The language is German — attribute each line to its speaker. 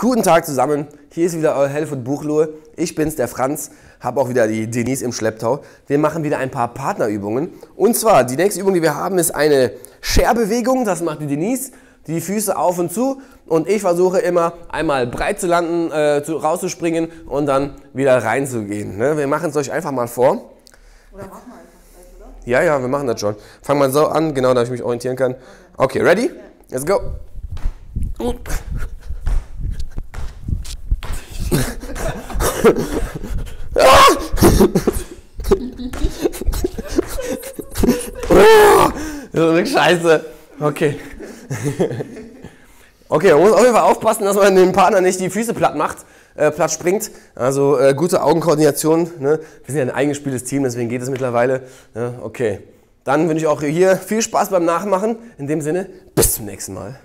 Speaker 1: Guten Tag zusammen, hier ist wieder euer Helf und Buchlohe. Ich bin's, der Franz, habe auch wieder die Denise im Schlepptau. Wir machen wieder ein paar Partnerübungen. Und zwar, die nächste Übung, die wir haben, ist eine Scherbewegung. Das macht die Denise, die Füße auf und zu. Und ich versuche immer einmal breit zu landen, äh, zu, rauszuspringen und dann wieder reinzugehen. Ne? Wir machen es euch einfach mal vor. Oder machen wir einfach gleich, oder? Ja, ja, wir machen das schon. Fangen wir so an, genau, damit ich mich orientieren kann. Okay, ready? Let's go. Eine Scheiße. Okay. Okay, man muss auf jeden Fall aufpassen, dass man dem Partner nicht die Füße platt macht, äh, platt springt. Also äh, gute Augenkoordination. Ne? Wir sind ja ein eingespieltes Team, deswegen geht es mittlerweile. Ja, okay. Dann wünsche ich auch hier viel Spaß beim Nachmachen. In dem Sinne, bis zum nächsten Mal.